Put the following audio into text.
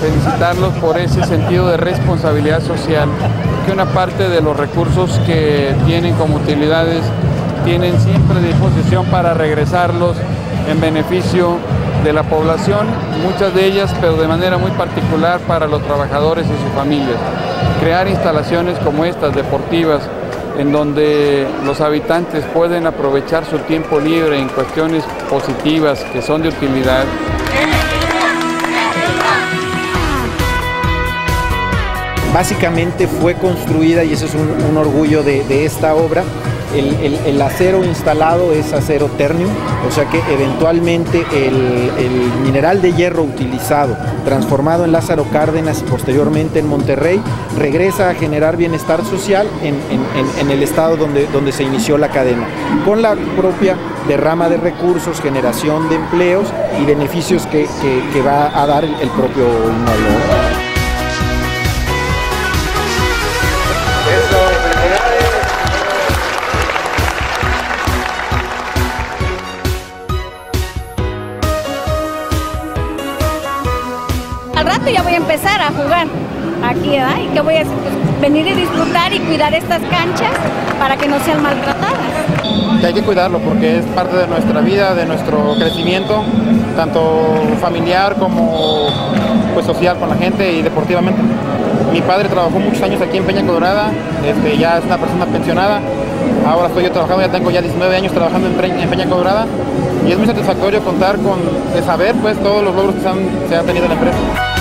felicitarlos por ese sentido de responsabilidad social, que una parte de los recursos que tienen como utilidades tienen siempre a disposición para regresarlos en beneficio de la población, muchas de ellas, pero de manera muy particular para los trabajadores y sus familias. Crear instalaciones como estas, deportivas, en donde los habitantes pueden aprovechar su tiempo libre en cuestiones positivas que son de utilidad. Básicamente fue construida, y eso es un, orgullo de esta obra, el, acero instalado es acero ternium, o sea que eventualmente el, mineral de hierro utilizado, transformado en Lázaro Cárdenas y posteriormente en Monterrey, regresa a generar bienestar social en, el estado donde, donde se inició la cadena, con la propia derrama de recursos, generación de empleos y beneficios que, va a dar el, propio. Al rato ya voy a empezar a jugar aquí. Y que voy a pues, venir y disfrutar y cuidar estas canchas para que no sean maltratadas. Hay que cuidarlo porque es parte de nuestra vida, de nuestro crecimiento, tanto familiar como pues, social con la gente y deportivamente. Mi padre trabajó muchos años aquí en Peña Colorada, este, ya es una persona pensionada. Ahora estoy yo trabajando, ya tengo ya 19 años trabajando en, Peña Colorada y es muy satisfactorio contar con, de saber pues todos los logros que se han, se han tenido en la empresa.